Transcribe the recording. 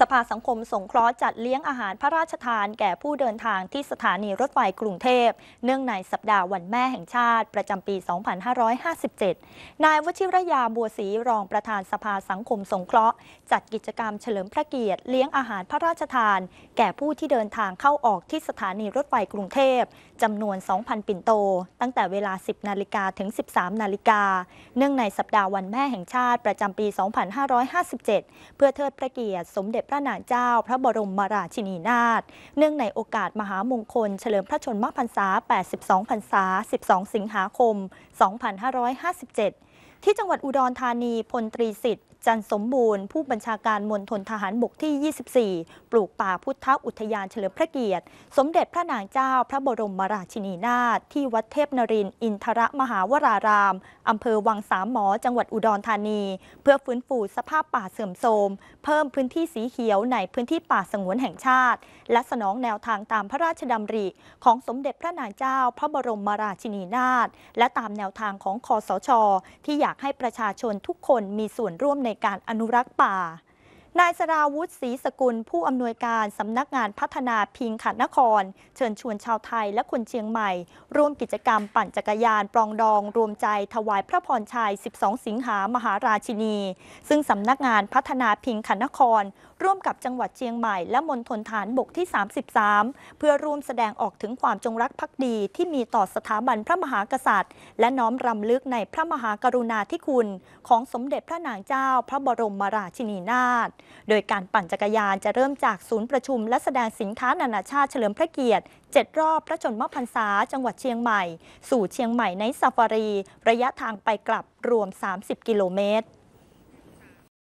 สภาสังคมสงเคราะห์จัดเลี้ยงอาหารพระราชทานแก่ผู้เดินทางที่สถานีรถไฟกรุงเทพ เนื่องในสัปดาห์วันแม่แห่งชาติ ประจำปี 2557 นายวชิรยาบัวศรีรองประธานสภาสังคมสงเคราะห์ จัดกิจกรรมเฉลิมพระเกียรติเลี้ยงอาหารพระราชทาน แก่ผู้ที่เดินทางเข้าออกที่สถานีรถไฟกรุงเทพจำนวน 2,000 ปิ่นโต ตั้งแต่เวลา 10 นาฬิกาถึง 13 นาฬิกา เนื่องในสัปดาห์วันแม่แห่งชาติประจำปี 2557 เพื่อเทิดพระเกียรติสมเด็จพระนางเจ้า พระบรมราชินีนาถ เนื่องในโอกาสมหามงคล เฉลิมพระชนมพรรษา 82 พรรษา 12 สิงหาคม 2557ที่จังหวัดอุดรธานีพลตรีสิทธิ์ จันสมบูรณ์ ผู้บัญชาการมณฑลทหารบกที่ 24 ปลูกป่าพุทธอุทยานเฉลิมพระเกียรติ สมเด็จพระนางเจ้าพระบรมราชินีนาถที่วัดเทพนรินทร์อินทรมหาวราราม อำเภอวังสามหมอจังหวัดอุดรธานี เพื่อฟื้นฟูสภาพป่าเสื่อมโทรม เพิ่มพื้นที่สีเขียวในพื้นที่ป่าสงวนแห่งชาติ และสนองแนวทางตามพระราชดำริ ของสมเด็จพระนางเจ้าพระบรมราชินีนาถและตามแนวทางของคอสช ที่อยากให้ประชาชนทุกคนมีส่วนร่วมในการอนุรักษ์ป่า นายสราวุฒิศรีสกุล ผู้อำนวยการสำนักงานพัฒนาพิงขันนคร เชิญชวนชาวไทยและคนเชียงใหม่ ร่วมกิจกรรมปั่นจักรยานปรองดองรวมใจถวายพระพรชัย 12 สิงหามหาราชินี ซึ่งสำนักงานพัฒนาพิงขันนคร ร่วมกับจังหวัดเชียงใหม่ และมณฑลฐานบกที่ 33 เพื่อร่วมแสดงออกถึงความจงรักภักดีที่มีต่อสถาบันพระมหากษัตริย์ และน้อมรำลึกในพระมหากรุณาธิคุณ ของสมเด็จพระนางเจ้า พระบรมราชินีนาถโดยการปั่นจักรยานจะเริ่มจากศูนย์ประชุมและแสดงสินค้านานาชาติเฉลิมพระเกียรติ 7 รอบพระชนมพรรษาจังหวัดเชียงใหม่ สู่เชียงใหม่ในซาฟารี ระยะทางไปกลับรวม 30 กิโลเมตร